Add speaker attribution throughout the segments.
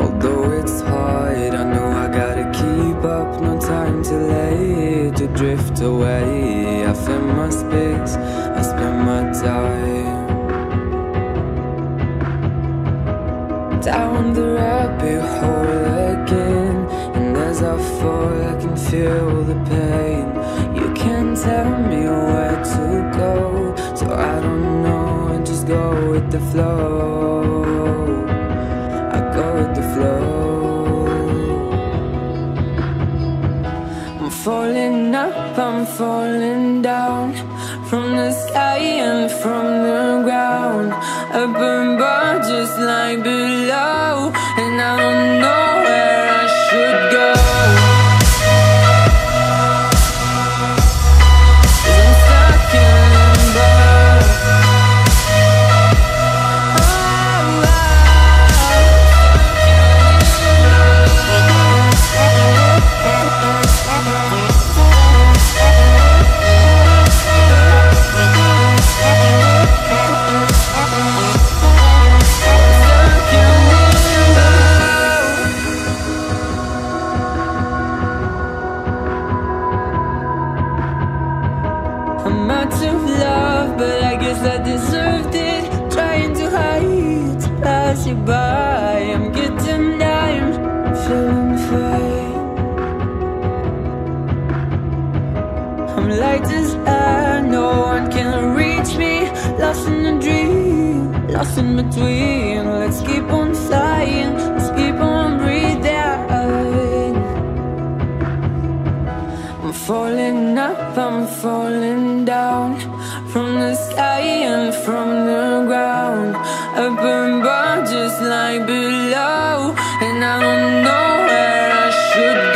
Speaker 1: Although it's hard, I know up. No time to lay to drift away. I fill my space, I spend my time. down the rabbit hole again. And as I fall, I can feel the pain. You can't tell me where to go, so I don't know. I just go with the flow. Falling up, I'm falling down. From the sky and from the ground. Up above just like below. And I don't know I'm out of love, but I guess I deserved it. Trying to hide, to pass you by. I'm getting down, feeling fine. I'm light as air, no one can reach me Lost in a dream, lost in between Let's keep on flying, let's keep on breathing I'm falling up, I'm falling from the ground Up above just like below. And I don't know where I should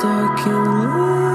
Speaker 1: stuck in limbo